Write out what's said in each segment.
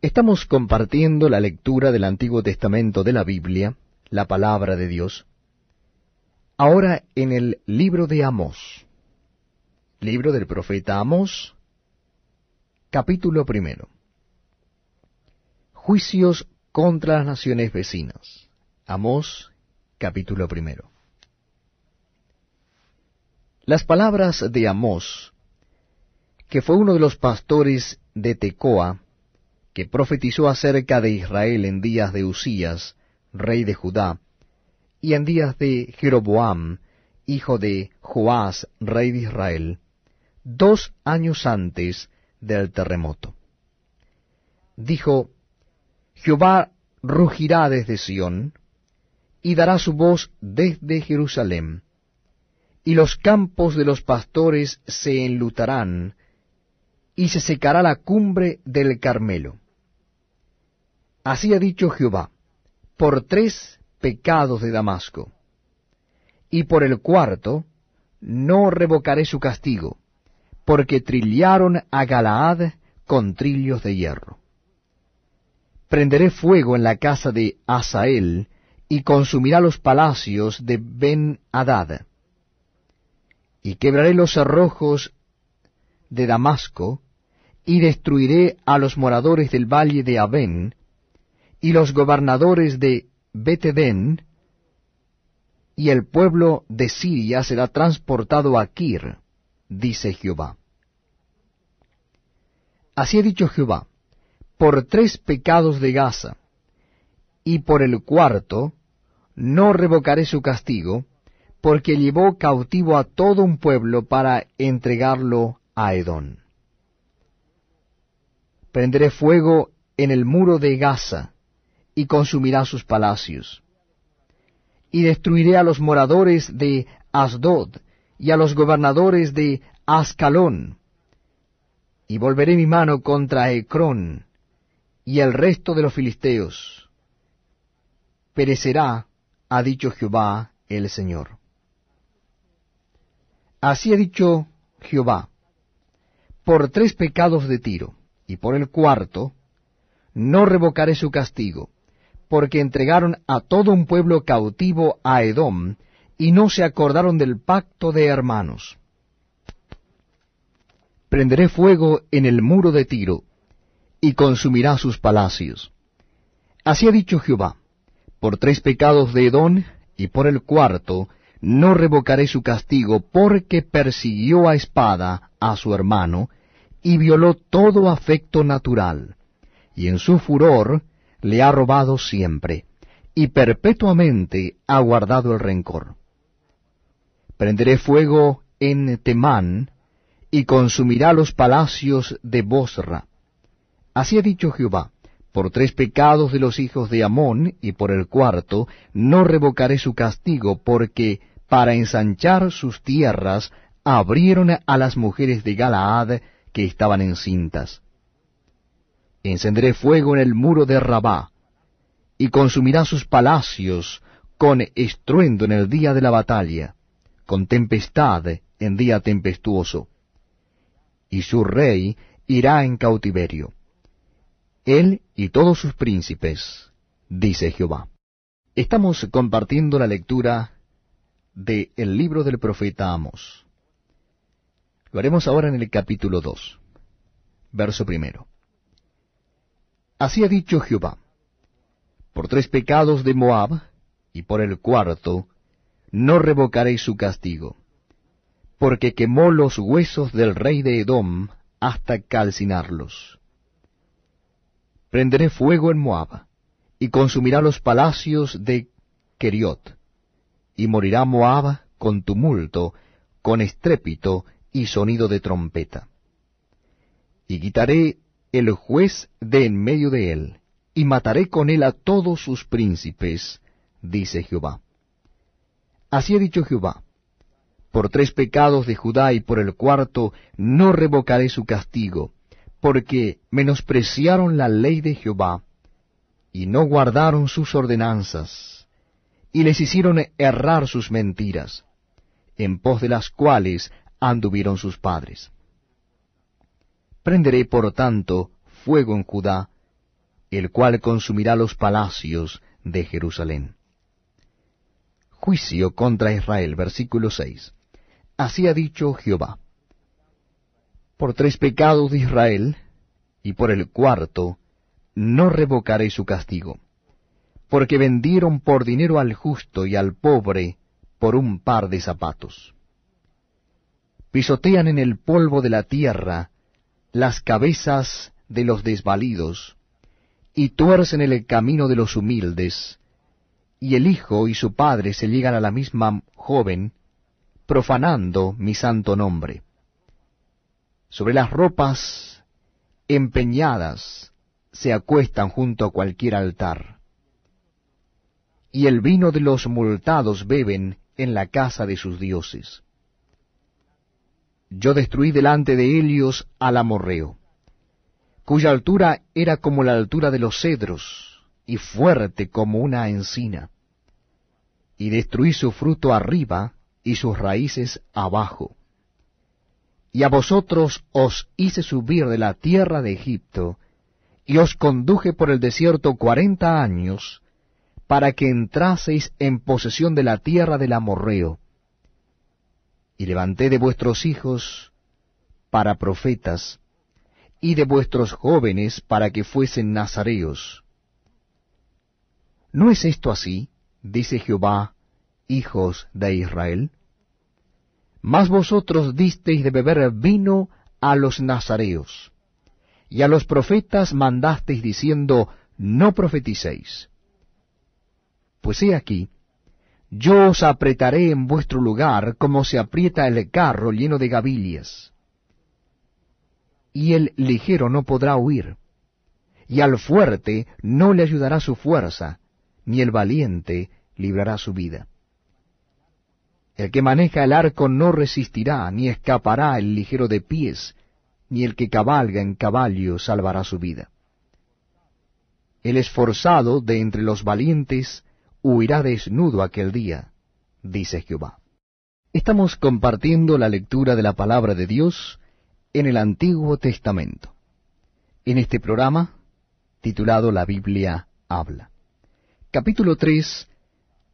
Estamos compartiendo la lectura del Antiguo Testamento de la Biblia, la palabra de Dios, ahora en el libro de Amós, libro del profeta Amós, capítulo primero. Juicios contra las naciones vecinas. Amós, capítulo primero. Las palabras de Amós, que fue uno de los pastores de Tecoa, que profetizó acerca de Israel en días de Usías, rey de Judá, y en días de Jeroboam, hijo de Joás, rey de Israel, dos años antes del terremoto. Dijo, Jehová rugirá desde Sión, y dará su voz desde Jerusalén, y los campos de los pastores se enlutarán, y se secará la cumbre del Carmelo. Así ha dicho Jehová, por tres pecados de Damasco, y por el cuarto no revocaré su castigo, porque trillaron a Galaad con trillos de hierro. Prenderé fuego en la casa de Asael, y consumirá los palacios de Ben-Hadad. Y quebraré los cerrojos de Damasco, y destruiré a los moradores del valle de Abén, y los gobernadores de Betedén, y el pueblo de Siria será transportado a Kir, dice Jehová. Así ha dicho Jehová, por tres pecados de Gaza, y por el cuarto, no revocaré su castigo, porque llevó cautivo a todo un pueblo para entregarlo a Edón. Prenderé fuego en el muro de Gaza, y consumirá sus palacios. Y destruiré a los moradores de Asdod, y a los gobernadores de Ascalón, y volveré mi mano contra Ecrón, y el resto de los filisteos. Perecerá, ha dicho Jehová el Señor. Así ha dicho Jehová, por tres pecados de Tiro, y por el cuarto, no revocaré su castigo, porque entregaron a todo un pueblo cautivo a Edom, y no se acordaron del pacto de hermanos. Prenderé fuego en el muro de Tiro, y consumirá sus palacios. Así ha dicho Jehová, por tres pecados de Edom, y por el cuarto, no revocaré su castigo, porque persiguió a espada a su hermano, y violó todo afecto natural, y en su furor le ha robado siempre, y perpetuamente ha guardado el rencor. Prenderé fuego en Temán, y consumirá los palacios de Bosra. Así ha dicho Jehová, por tres pecados de los hijos de Amón, y por el cuarto, no revocaré su castigo, porque para ensanchar sus tierras abrieron a las mujeres de Galaad que estaban encintas. Encenderé fuego en el muro de Rabá, y consumirá sus palacios con estruendo en el día de la batalla, con tempestad en día tempestuoso. Y su rey irá en cautiverio, él y todos sus príncipes, dice Jehová. Estamos compartiendo la lectura del el libro del profeta Amos. Lo haremos ahora en el capítulo 2, verso primero. Así ha dicho Jehová, por tres pecados de Moab, y por el cuarto, no revocaré su castigo, porque quemó los huesos del rey de Edom hasta calcinarlos. Prenderé fuego en Moab, y consumirá los palacios de Keriot, y morirá Moab con tumulto, con estrépito y sonido de trompeta. Y quitaré el juez de en medio de él, y mataré con él a todos sus príncipes, dice Jehová. Así ha dicho Jehová, por tres pecados de Judá y por el cuarto no revocaré su castigo, porque menospreciaron la ley de Jehová, y no guardaron sus ordenanzas, y les hicieron errar sus mentiras, en pos de las cuales anduvieron sus padres. Prenderé, por tanto, fuego en Judá, el cual consumirá los palacios de Jerusalén. Juicio contra Israel, versículo 6. Así ha dicho Jehová. Por tres pecados de Israel, y por el cuarto, no revocaré su castigo, porque vendieron por dinero al justo y al pobre por un par de zapatos. Pisotean en el polvo de la tierra las cabezas de los desvalidos, y tuercen el camino de los humildes, y el hijo y su padre se llegan a la misma joven, profanando mi santo nombre. Sobre las ropas empeñadas se acuestan junto a cualquier altar. Y el vino de los multados beben en la casa de sus dioses. Yo destruí delante de ellos al amorreo, cuya altura era como la altura de los cedros, y fuerte como una encina. Y destruí su fruto arriba y sus raíces abajo y a vosotros os hice subir de la tierra de Egipto, y os conduje por el desierto cuarenta años, para que entraseis en posesión de la tierra del amorreo. Y levanté de vuestros hijos para profetas, y de vuestros jóvenes para que fuesen nazareos. ¿No es esto así? dice Jehová, hijos de Israel. Mas vosotros disteis de beber vino a los nazareos, y a los profetas mandasteis diciendo, no profeticéis. Pues he aquí, yo os apretaré en vuestro lugar como se aprieta el carro lleno de gavillas. Y el ligero no podrá huir, y al fuerte no le ayudará su fuerza, ni el valiente librará su vida. El que maneja el arco no resistirá, ni escapará el ligero de pies, ni el que cabalga en caballo salvará su vida. El esforzado de entre los valientes huirá desnudo aquel día, dice Jehová. Estamos compartiendo la lectura de la palabra de Dios en el Antiguo Testamento, en este programa titulado La Biblia habla. Capítulo 3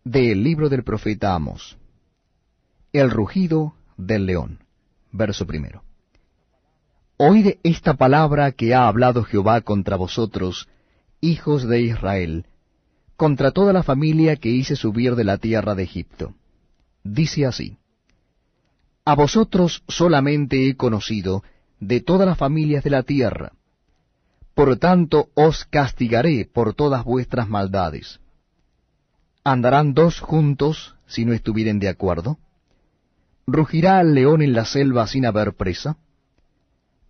del libro del profeta Amos. El rugido del león. Verso primero. Oíd esta palabra que ha hablado Jehová contra vosotros, hijos de Israel, contra toda la familia que hice subir de la tierra de Egipto. Dice así, A vosotros solamente he conocido de todas las familias de la tierra, por tanto os castigaré por todas vuestras maldades. ¿Andarán dos juntos si no estuvieren de acuerdo? ¿Rugirá el león en la selva sin haber presa?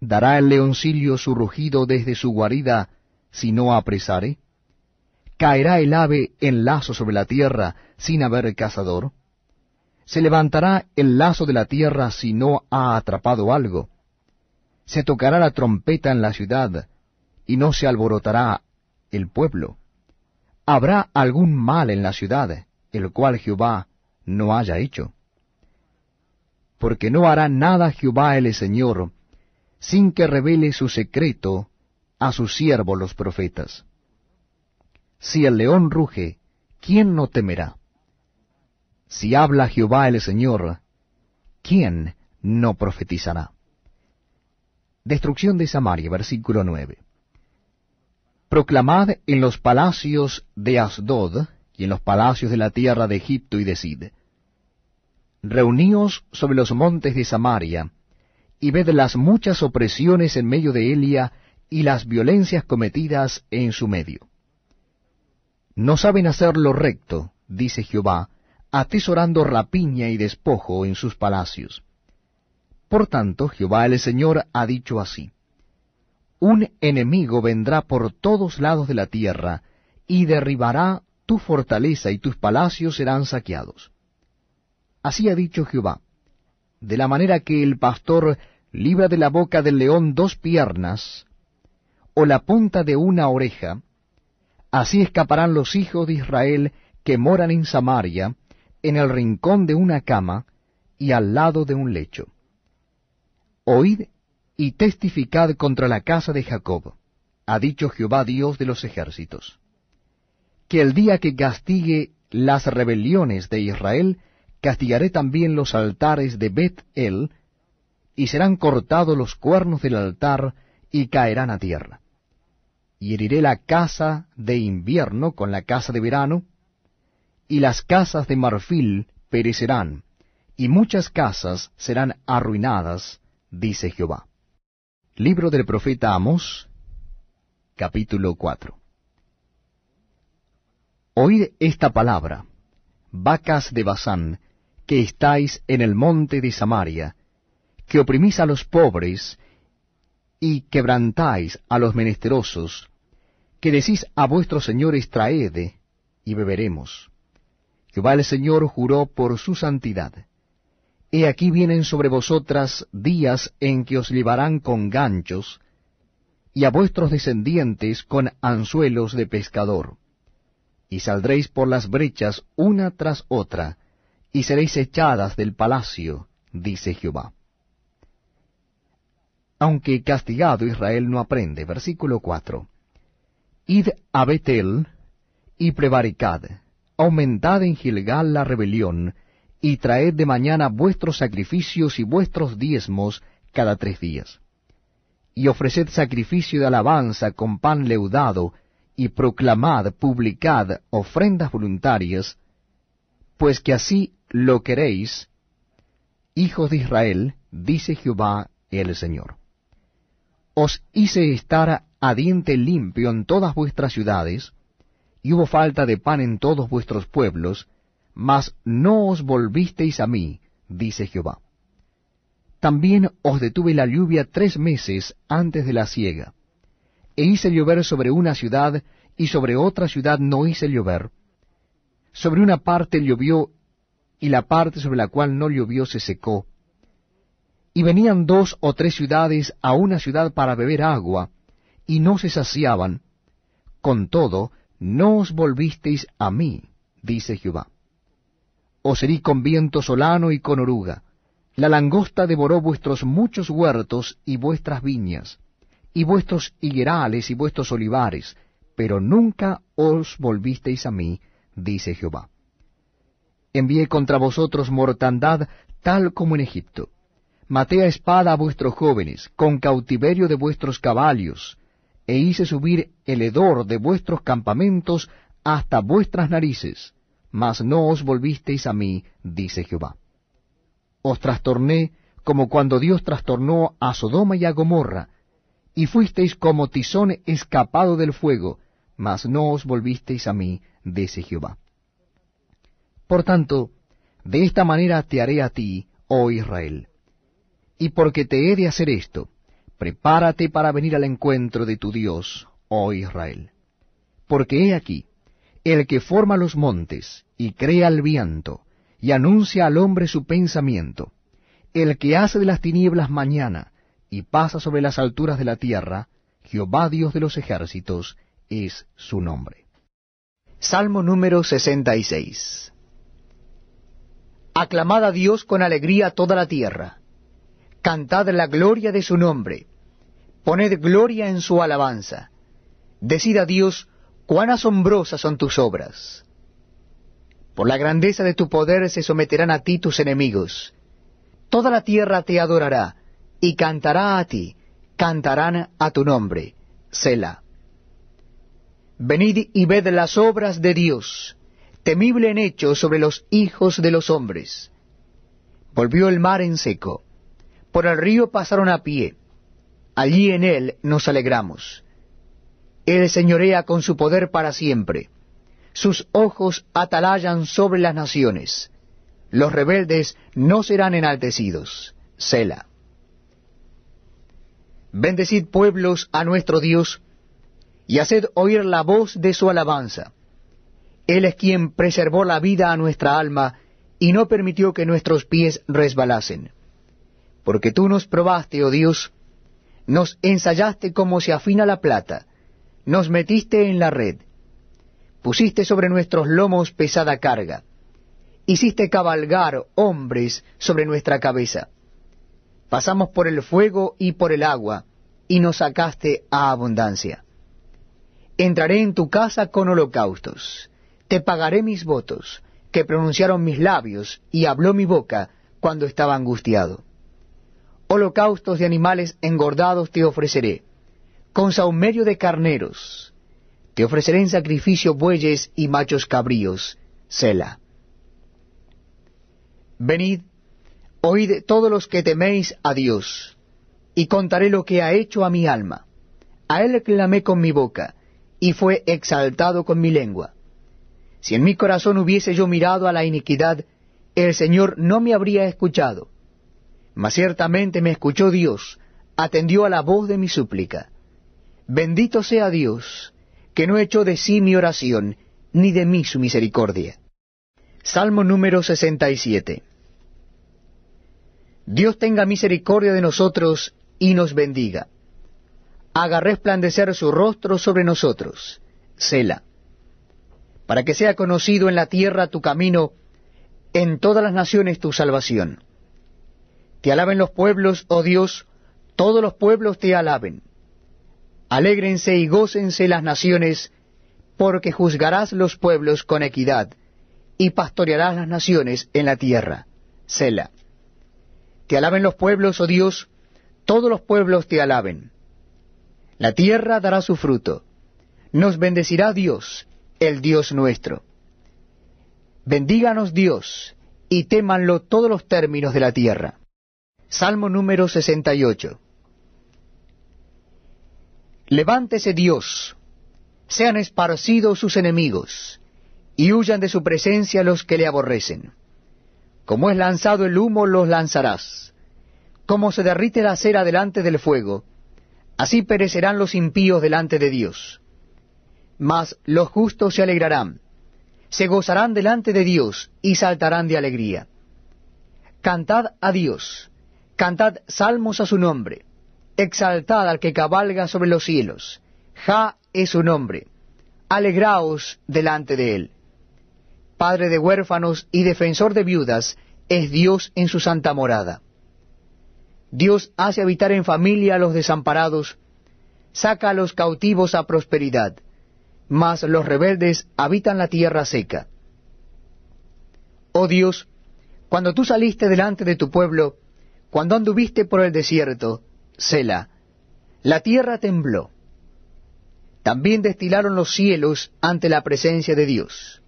¿Dará el leoncillo su rugido desde su guarida si no apresare? ¿Caerá el ave en lazo sobre la tierra sin haber cazador? ¿Se levantará el lazo de la tierra si no ha atrapado algo? ¿Se tocará la trompeta en la ciudad y no se alborotará el pueblo? ¿Habrá algún mal en la ciudad, el cual Jehová no haya hecho? porque no hará nada Jehová el Señor, sin que revele su secreto a sus siervos los profetas. Si el león ruge, ¿quién no temerá? Si habla Jehová el Señor, ¿quién no profetizará? Destrucción de Samaria, versículo 9. Proclamad en los palacios de Asdod y en los palacios de la tierra de Egipto y de Sid Reuníos sobre los montes de Samaria, y ved las muchas opresiones en medio de Elia y las violencias cometidas en su medio. No saben hacer lo recto, dice Jehová, atesorando rapiña y despojo en sus palacios. Por tanto, Jehová el Señor ha dicho así, Un enemigo vendrá por todos lados de la tierra, y derribará tu fortaleza y tus palacios serán saqueados. Así ha dicho Jehová, de la manera que el pastor libra de la boca del león dos piernas, o la punta de una oreja, así escaparán los hijos de Israel que moran en Samaria, en el rincón de una cama y al lado de un lecho. Oíd y testificad contra la casa de Jacob, ha dicho Jehová Dios de los ejércitos, que el día que castigue las rebeliones de Israel, castigaré también los altares de Bet-El, y serán cortados los cuernos del altar, y caerán a tierra. Y heriré la casa de invierno con la casa de verano, y las casas de marfil perecerán, y muchas casas serán arruinadas, dice Jehová. Libro del profeta Amós, capítulo 4. Oíd esta palabra, vacas de Basán, que estáis en el monte de Samaria, que oprimís a los pobres y quebrantáis a los menesterosos, que decís a vuestros señores traed y beberemos. Jehová el Señor juró por su santidad. He aquí vienen sobre vosotras días en que os llevarán con ganchos, y a vuestros descendientes con anzuelos de pescador y saldréis por las brechas una tras otra, y seréis echadas del palacio, dice Jehová. Aunque castigado Israel no aprende. Versículo 4. Id a Betel y prevaricad, aumentad en Gilgal la rebelión, y traed de mañana vuestros sacrificios y vuestros diezmos cada tres días. Y ofreced sacrificio de alabanza con pan leudado, y proclamad, publicad ofrendas voluntarias, pues que así lo queréis, hijos de Israel, dice Jehová el Señor. Os hice estar a diente limpio en todas vuestras ciudades, y hubo falta de pan en todos vuestros pueblos, mas no os volvisteis a mí, dice Jehová. También os detuve la lluvia tres meses antes de la siega e hice llover sobre una ciudad, y sobre otra ciudad no hice llover. Sobre una parte llovió, y la parte sobre la cual no llovió se secó. Y venían dos o tres ciudades a una ciudad para beber agua, y no se saciaban. Con todo, no os volvisteis a mí, dice Jehová. Os herí con viento solano y con oruga. La langosta devoró vuestros muchos huertos y vuestras viñas y vuestros higuerales y vuestros olivares, pero nunca os volvisteis a mí, dice Jehová. Envié contra vosotros mortandad tal como en Egipto. Maté a espada a vuestros jóvenes, con cautiverio de vuestros caballos, e hice subir el hedor de vuestros campamentos hasta vuestras narices, mas no os volvisteis a mí, dice Jehová. Os trastorné como cuando Dios trastornó a Sodoma y a Gomorra, y fuisteis como tizón escapado del fuego, mas no os volvisteis a mí, dice Jehová. Por tanto, de esta manera te haré a ti, oh Israel. Y porque te he de hacer esto, prepárate para venir al encuentro de tu Dios, oh Israel. Porque he aquí, el que forma los montes, y crea el viento, y anuncia al hombre su pensamiento, el que hace de las tinieblas mañana, y pasa sobre las alturas de la tierra, Jehová Dios de los ejércitos es su nombre. Salmo número 66 Aclamad a Dios con alegría toda la tierra, cantad la gloria de su nombre, poned gloria en su alabanza, decid a Dios cuán asombrosas son tus obras. Por la grandeza de tu poder se someterán a ti tus enemigos, toda la tierra te adorará, y cantará a ti, cantarán a tu nombre, Sela. Venid y ved las obras de Dios, temible en hecho sobre los hijos de los hombres. Volvió el mar en seco, por el río pasaron a pie, allí en él nos alegramos. Él señorea con su poder para siempre, sus ojos atalayan sobre las naciones, los rebeldes no serán enaltecidos. Sela. Bendecid pueblos a nuestro Dios, y haced oír la voz de su alabanza. Él es quien preservó la vida a nuestra alma, y no permitió que nuestros pies resbalasen. Porque tú nos probaste, oh Dios, nos ensayaste como se afina la plata, nos metiste en la red, pusiste sobre nuestros lomos pesada carga, hiciste cabalgar hombres sobre nuestra cabeza Pasamos por el fuego y por el agua, y nos sacaste a abundancia. entraré en tu casa con holocaustos. Te pagaré mis votos, que pronunciaron mis labios, y habló mi boca cuando estaba angustiado. Holocaustos de animales engordados te ofreceré, con saumerio de carneros. Te ofreceré en sacrificio bueyes y machos cabríos, Sela. Venid, oíd todos los que teméis a Dios, y contaré lo que ha hecho a mi alma. A él clamé con mi boca, y fue exaltado con mi lengua. Si en mi corazón hubiese yo mirado a la iniquidad, el Señor no me habría escuchado. Mas ciertamente me escuchó Dios, atendió a la voz de mi súplica. Bendito sea Dios, que no echó de sí mi oración, ni de mí su misericordia. Salmo número 67 Dios tenga misericordia de nosotros y nos bendiga. Haga resplandecer su rostro sobre nosotros. Sela para que sea conocido en la tierra tu camino, en todas las naciones tu salvación. Te alaben los pueblos, oh Dios, todos los pueblos te alaben. Alégrense y gócense las naciones, porque juzgarás los pueblos con equidad, y pastorearás las naciones en la tierra. Sela. Te alaben los pueblos, oh Dios, todos los pueblos te alaben. La tierra dará su fruto. Nos bendecirá Dios, el Dios nuestro. Bendíganos Dios, y témanlo todos los términos de la tierra. Salmo número 68. Levántese Dios, sean esparcidos sus enemigos, y huyan de su presencia los que le aborrecen. Como es lanzado el humo, los lanzarás. Como se derrite la cera delante del fuego, así perecerán los impíos delante de Dios mas los justos se alegrarán, se gozarán delante de Dios y saltarán de alegría. Cantad a Dios, cantad salmos a su nombre, exaltad al que cabalga sobre los cielos, Ja es su nombre, alegraos delante de él. Padre de huérfanos y defensor de viudas, es Dios en su santa morada. Dios hace habitar en familia a los desamparados, saca a los cautivos a prosperidad mas los rebeldes habitan la tierra seca. Oh Dios, cuando tú saliste delante de tu pueblo, cuando anduviste por el desierto, Sela, la tierra tembló. También destilaron los cielos ante la presencia de Dios.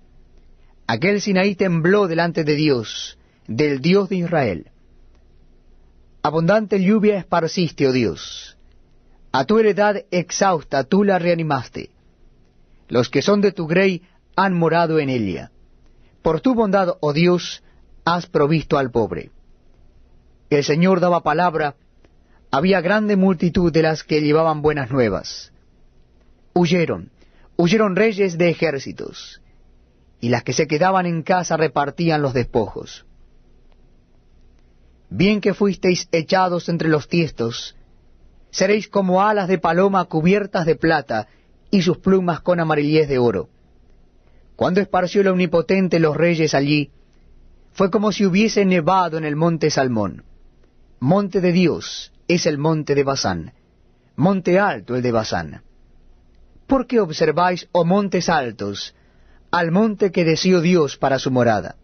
Aquel Sinaí tembló delante de Dios, del Dios de Israel. Abundante lluvia esparciste, oh Dios. A tu heredad exhausta tú la reanimaste. Los que son de tu grey han morado en ella. Por tu bondad, oh Dios, has provisto al pobre. El Señor daba palabra, había grande multitud de las que llevaban buenas nuevas. Huyeron, huyeron reyes de ejércitos, y las que se quedaban en casa repartían los despojos. Bien que fuisteis echados entre los tiestos, seréis como alas de paloma cubiertas de plata, y sus plumas con amarillez de oro. Cuando esparció el Omnipotente los reyes allí, fue como si hubiese nevado en el monte Salmón. Monte de Dios es el monte de Basán, monte alto el de Basán. ¿Por qué observáis, oh montes altos, al monte que deseó Dios para su morada?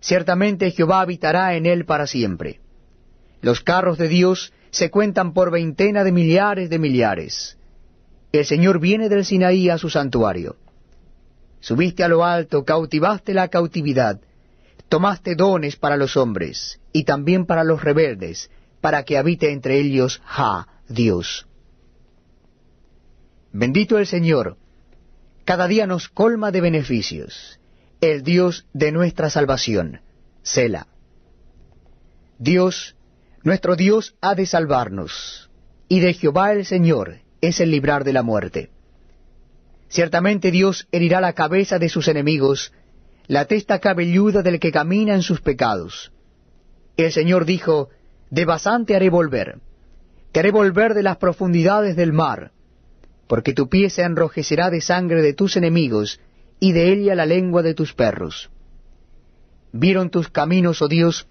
Ciertamente Jehová habitará en él para siempre. Los carros de Dios se cuentan por veintena de millares de millares. El Señor viene del Sinaí a su santuario. Subiste a lo alto, cautivaste la cautividad, tomaste dones para los hombres, y también para los rebeldes, para que habite entre ellos Ja, Dios. Bendito el Señor, cada día nos colma de beneficios, el Dios de nuestra salvación, Sela. Dios, nuestro Dios ha de salvarnos, y de Jehová el Señor es el librar de la muerte. Ciertamente Dios herirá la cabeza de sus enemigos, la testa cabelluda del que camina en sus pecados. El Señor dijo, De Basán te haré volver, te haré volver de las profundidades del mar, porque tu pie se enrojecerá de sangre de tus enemigos, y de ella la lengua de tus perros. Vieron tus caminos, oh Dios,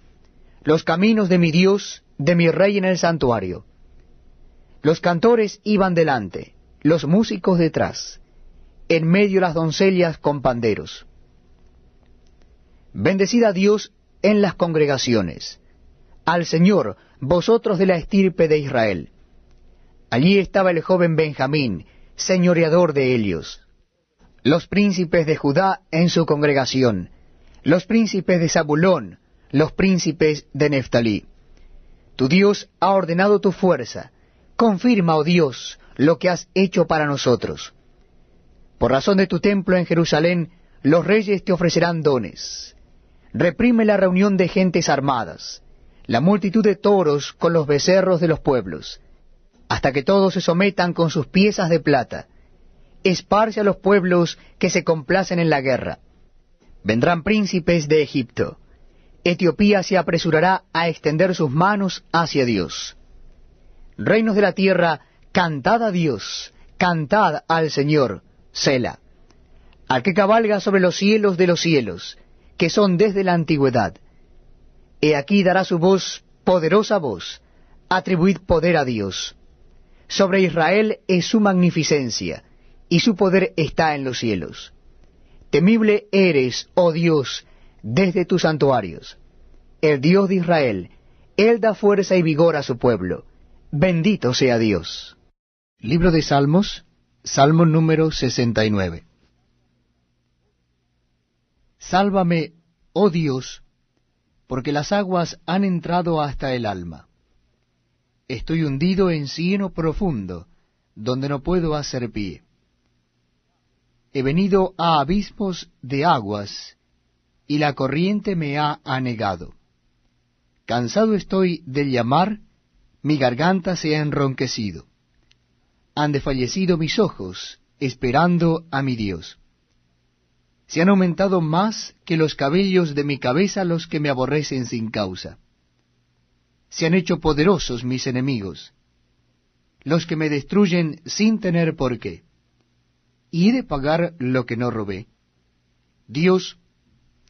los caminos de mi Dios, de mi Rey en el santuario. Los cantores iban delante, los músicos detrás, en medio las doncellas con panderos. Bendecid a Dios en las congregaciones, al Señor, vosotros de la estirpe de Israel. Allí estaba el joven Benjamín, señoreador de Helios, los príncipes de Judá en su congregación, los príncipes de Zabulón, los príncipes de Neftalí. Tu Dios ha ordenado tu fuerza. Confirma, oh Dios, lo que has hecho para nosotros. Por razón de tu templo en Jerusalén, los reyes te ofrecerán dones. Reprime la reunión de gentes armadas, la multitud de toros con los becerros de los pueblos, hasta que todos se sometan con sus piezas de plata. Esparce a los pueblos que se complacen en la guerra. Vendrán príncipes de Egipto. Etiopía se apresurará a extender sus manos hacia Dios. Reinos de la tierra, cantad a Dios, cantad al Señor, Sela, al que cabalga sobre los cielos de los cielos, que son desde la antigüedad. He aquí dará su voz, poderosa voz, atribuid poder a Dios. Sobre Israel es su magnificencia, y su poder está en los cielos. Temible eres, oh Dios, desde tus santuarios. El Dios de Israel, Él da fuerza y vigor a su pueblo. Bendito sea Dios. Libro de Salmos, Salmo número 69. Sálvame, oh Dios, porque las aguas han entrado hasta el alma. Estoy hundido en cieno profundo, donde no puedo hacer pie. He venido a abismos de aguas, y la corriente me ha anegado. Cansado estoy de llamar, mi garganta se ha enronquecido. Han desfallecido mis ojos, esperando a mi Dios. Se han aumentado más que los cabellos de mi cabeza los que me aborrecen sin causa. Se han hecho poderosos mis enemigos, los que me destruyen sin tener por qué. ¿Y he de pagar lo que no robé? Dios,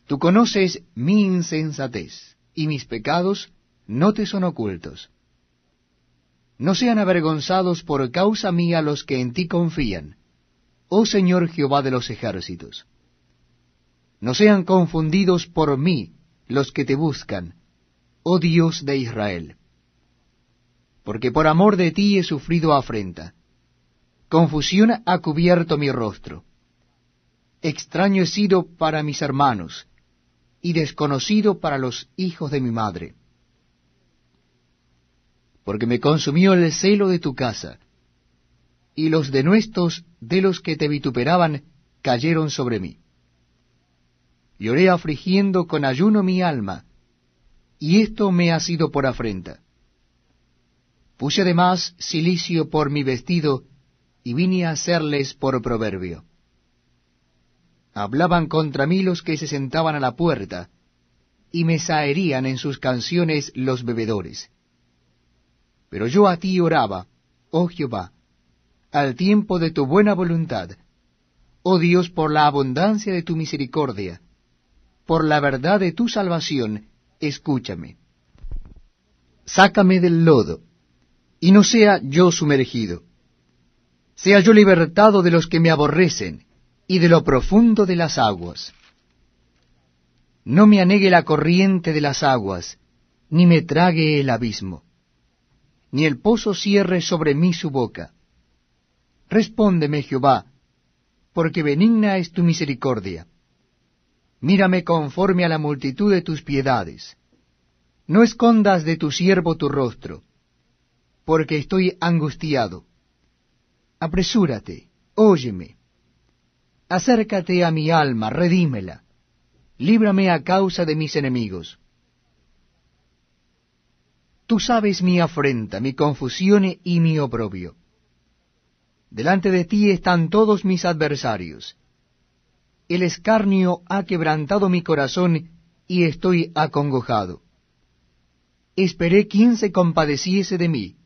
Tú conoces mi insensatez, y mis pecados no te son ocultos. No sean avergonzados por causa mía los que en ti confían, oh Señor Jehová de los ejércitos. No sean confundidos por mí los que te buscan, oh Dios de Israel. Porque por amor de ti he sufrido afrenta. Confusión ha cubierto mi rostro. Extraño he sido para mis hermanos, y desconocido para los hijos de mi madre. Porque me consumió el celo de tu casa, y los denuestos de los que te vituperaban cayeron sobre mí. Lloré afligiendo con ayuno mi alma, y esto me ha sido por afrenta. Puse además silicio por mi vestido, y vine a hacerles por proverbio. Hablaban contra mí los que se sentaban a la puerta, y me saerían en sus canciones los bebedores. Pero yo a ti oraba, oh Jehová, al tiempo de tu buena voluntad, oh Dios, por la abundancia de tu misericordia, por la verdad de tu salvación, escúchame. Sácame del lodo, y no sea yo sumergido. Sea yo libertado de los que me aborrecen, y de lo profundo de las aguas. No me anegue la corriente de las aguas, ni me trague el abismo, ni el pozo cierre sobre mí su boca. Respóndeme, Jehová, porque benigna es tu misericordia. Mírame conforme a la multitud de tus piedades. No escondas de tu siervo tu rostro, porque estoy angustiado. Apresúrate, óyeme Acércate a mi alma, redímela, líbrame a causa de mis enemigos. Tú sabes mi afrenta, mi confusión y mi oprobio. Delante de ti están todos mis adversarios. El escarnio ha quebrantado mi corazón y estoy acongojado. Esperé quien se compadeciese de mí,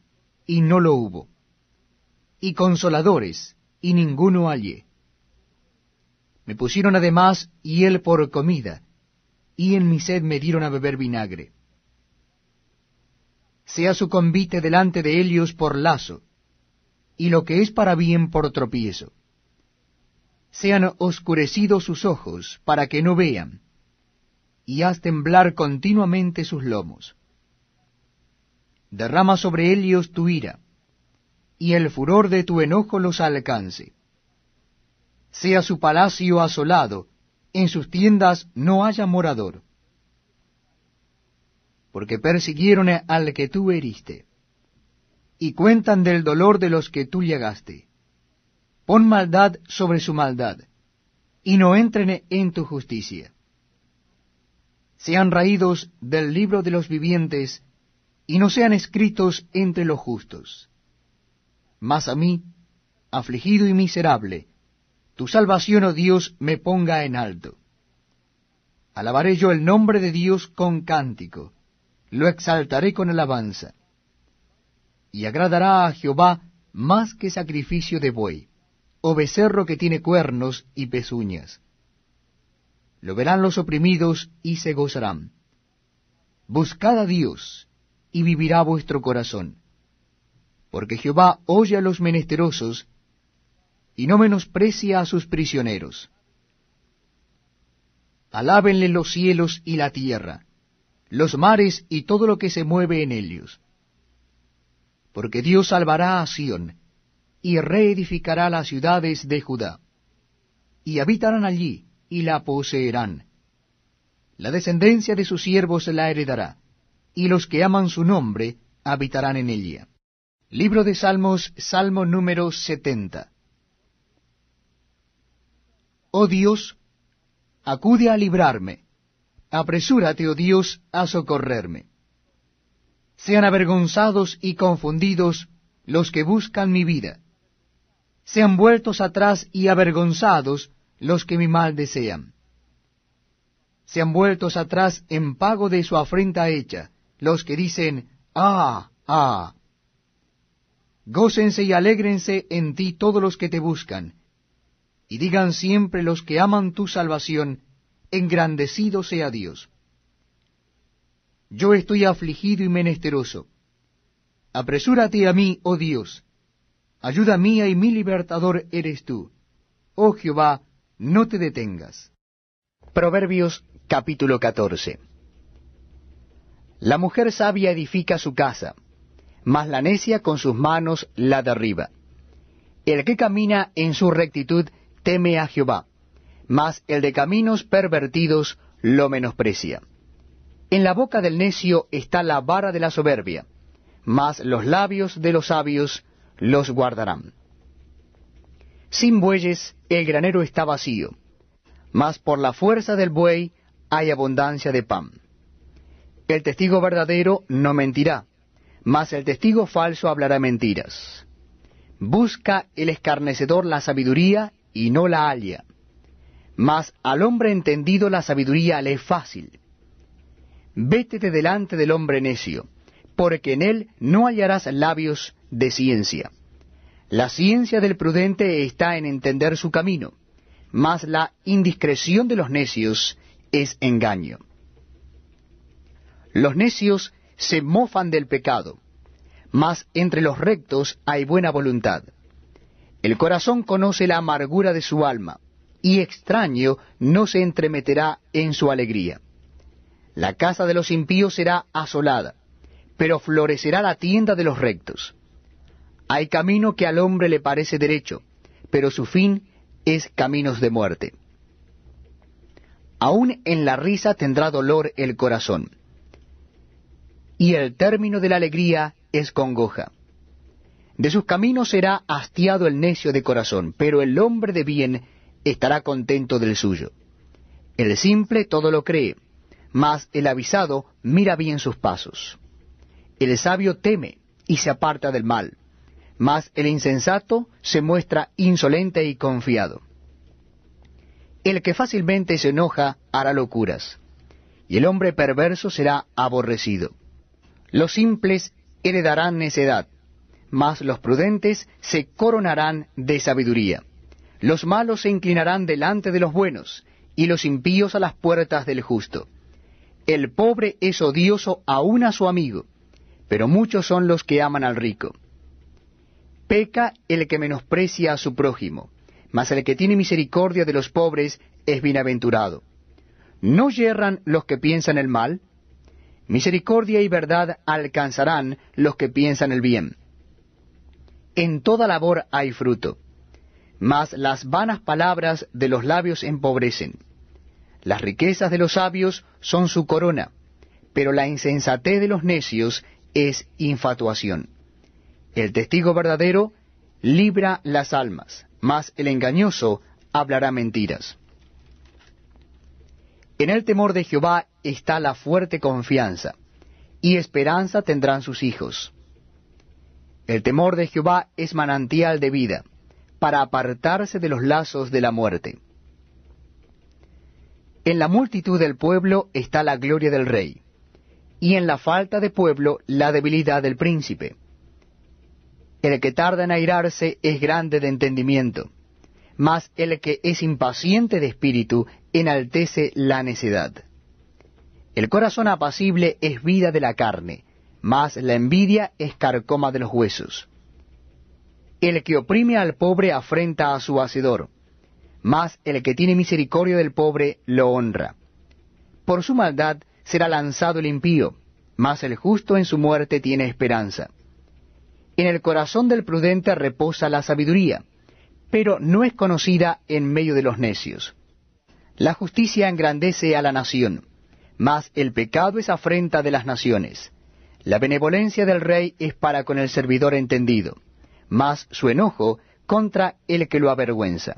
y no lo hubo. Y consoladores, y ninguno hallé. Me pusieron además hiel por comida, y en mi sed me dieron a beber vinagre. Sea su convite delante de ellos por lazo, y lo que es para bien por tropiezo. Sean oscurecidos sus ojos para que no vean, y haz temblar continuamente sus lomos. Derrama sobre ellos tu ira, y el furor de tu enojo los alcance. Sea su palacio asolado, en sus tiendas no haya morador. Porque persiguieron al que tú heriste, y cuentan del dolor de los que tú llegaste. Pon maldad sobre su maldad, y no entren en tu justicia. Sean raídos del libro de los vivientes, y no sean escritos entre los justos. Mas a mí, afligido y miserable, tu salvación, oh Dios, me ponga en alto. Alabaré yo el nombre de Dios con cántico, lo exaltaré con alabanza. Y agradará a Jehová más que sacrificio de buey, o becerro que tiene cuernos y pezuñas. Lo verán los oprimidos y se gozarán. Buscad a Dios, y vivirá vuestro corazón. Porque Jehová oye a los menesterosos, y no menosprecia a sus prisioneros. Alábenle los cielos y la tierra, los mares y todo lo que se mueve en ellos. Porque Dios salvará a Sión, y reedificará las ciudades de Judá, y habitarán allí, y la poseerán. La descendencia de sus siervos la heredará y los que aman su nombre habitarán en ella. Libro de Salmos, Salmo número 70. Oh Dios, acude a librarme, apresúrate, oh Dios, a socorrerme. Sean avergonzados y confundidos los que buscan mi vida. Sean vueltos atrás y avergonzados los que mi mal desean. Sean vueltos atrás en pago de su afrenta hecha, los que dicen, ah, ah. Gócense y alégrense en ti todos los que te buscan, y digan siempre los que aman tu salvación, engrandecido sea Dios. Yo estoy afligido y menesteroso. Apresúrate a mí, oh Dios. Ayuda mía y mi libertador eres tú. Oh Jehová, no te detengas. Proverbios capítulo 14 la mujer sabia edifica su casa, mas la necia con sus manos la derriba. El que camina en su rectitud teme a Jehová, mas el de caminos pervertidos lo menosprecia. En la boca del necio está la vara de la soberbia, mas los labios de los sabios los guardarán. Sin bueyes el granero está vacío, mas por la fuerza del buey hay abundancia de pan. El testigo verdadero no mentirá, mas el testigo falso hablará mentiras. Busca el escarnecedor la sabiduría y no la halla, mas al hombre entendido la sabiduría le es fácil. Vétete delante del hombre necio, porque en él no hallarás labios de ciencia. La ciencia del prudente está en entender su camino, mas la indiscreción de los necios es engaño. Los necios se mofan del pecado, mas entre los rectos hay buena voluntad. El corazón conoce la amargura de su alma, y extraño no se entremeterá en su alegría. La casa de los impíos será asolada, pero florecerá la tienda de los rectos. Hay camino que al hombre le parece derecho, pero su fin es caminos de muerte. Aún en la risa tendrá dolor el corazón y el término de la alegría es congoja. De sus caminos será hastiado el necio de corazón, pero el hombre de bien estará contento del suyo. El simple todo lo cree, mas el avisado mira bien sus pasos. El sabio teme y se aparta del mal, mas el insensato se muestra insolente y confiado. El que fácilmente se enoja hará locuras, y el hombre perverso será aborrecido. Los simples heredarán necedad, mas los prudentes se coronarán de sabiduría. Los malos se inclinarán delante de los buenos, y los impíos a las puertas del justo. El pobre es odioso aún a su amigo, pero muchos son los que aman al rico. peca el que menosprecia a su prójimo, mas el que tiene misericordia de los pobres es bienaventurado. ¿No yerran los que piensan el mal? Misericordia y verdad alcanzarán los que piensan el bien. En toda labor hay fruto, mas las vanas palabras de los labios empobrecen. Las riquezas de los sabios son su corona, pero la insensatez de los necios es infatuación. El testigo verdadero libra las almas, mas el engañoso hablará mentiras. En el temor de Jehová está la fuerte confianza, y esperanza tendrán sus hijos. El temor de Jehová es manantial de vida, para apartarse de los lazos de la muerte. En la multitud del pueblo está la gloria del rey, y en la falta de pueblo la debilidad del príncipe. El que tarda en airarse es grande de entendimiento, mas el que es impaciente de espíritu enaltece la necedad. El corazón apacible es vida de la carne, mas la envidia es carcoma de los huesos. El que oprime al pobre afrenta a su hacedor, mas el que tiene misericordia del pobre lo honra. Por su maldad será lanzado el impío, mas el justo en su muerte tiene esperanza. En el corazón del prudente reposa la sabiduría, pero no es conocida en medio de los necios. La justicia engrandece a la nación, mas el pecado es afrenta de las naciones. La benevolencia del rey es para con el servidor entendido, mas su enojo contra el que lo avergüenza.